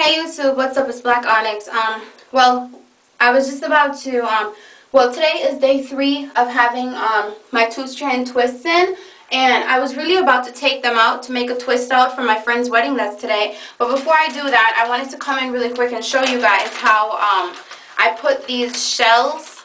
Hey YouTube, what's up? It's Black Onyx. Um, well, I was just about to, um, well, today is day three of having um, my two-strand twists in, and I was really about to take them out to make a twist out for my friend's wedding that's today. But before I do that, I wanted to come in really quick and show you guys how um, I put these shells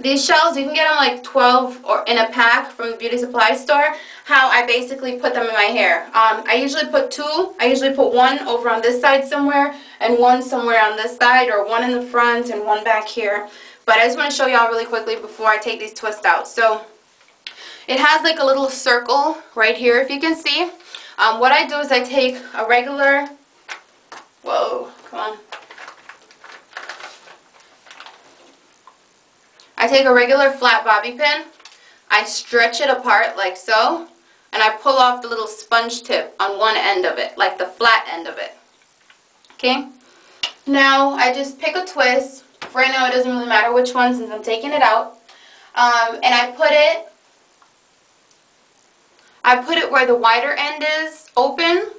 these shells, you can get them like 12 or in a pack from the beauty supply store. How I basically put them in my hair. Um, I usually put two. I usually put one over on this side somewhere and one somewhere on this side or one in the front and one back here. But I just want to show y'all really quickly before I take these twists out. So it has like a little circle right here if you can see. Um, what I do is I take a regular, whoa, come on. I take a regular flat bobby pin, I stretch it apart like so, and I pull off the little sponge tip on one end of it, like the flat end of it. Okay? Now, I just pick a twist. right now, it doesn't really matter which one since I'm taking it out. Um, and I put it, I put it where the wider end is open.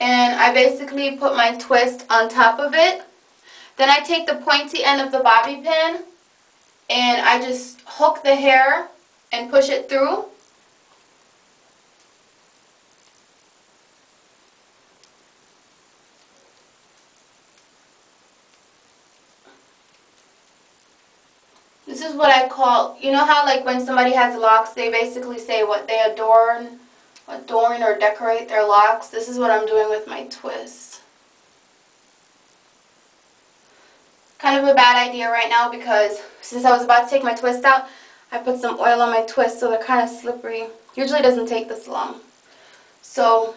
And I basically put my twist on top of it. Then I take the pointy end of the bobby pin and I just hook the hair and push it through. This is what I call, you know how like when somebody has locks, they basically say what they adorn, adorn or decorate their locks. This is what I'm doing with my twist. Kind of a bad idea right now because since I was about to take my twist out, I put some oil on my twist so they're kind of slippery. Usually doesn't take this long. So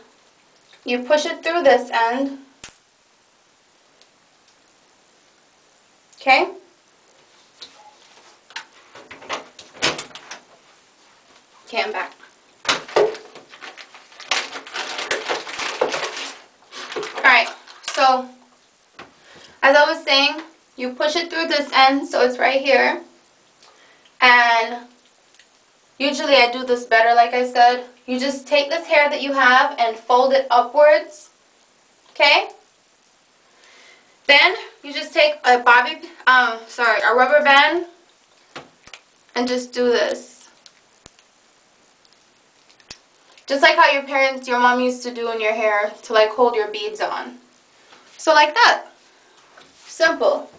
you push it through this end. Okay? Okay, I'm back. Alright, so as I was saying, you push it through this end so it's right here. And usually I do this better like I said. You just take this hair that you have and fold it upwards okay? Then you just take a bobby um sorry a rubber band and just do this. Just like how your parents your mom used to do in your hair to like hold your beads on. So like that. Simple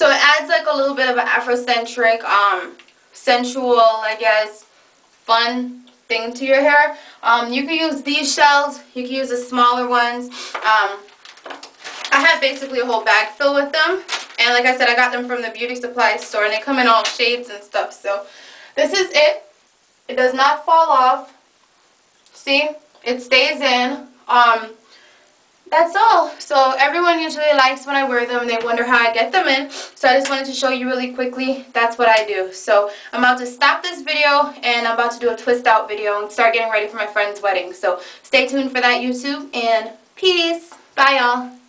so it adds like a little bit of an Afrocentric, um, sensual, I guess, fun thing to your hair. Um, you can use these shells. You can use the smaller ones. Um, I have basically a whole bag filled with them. And like I said, I got them from the beauty supply store. And they come in all shades and stuff. So this is it. It does not fall off. See? It stays in. Um, that's all. So everyone usually likes when I wear them. They wonder how I get them in. So I just wanted to show you really quickly. That's what I do. So I'm about to stop this video and I'm about to do a twist out video and start getting ready for my friend's wedding. So stay tuned for that YouTube and peace. Bye y'all.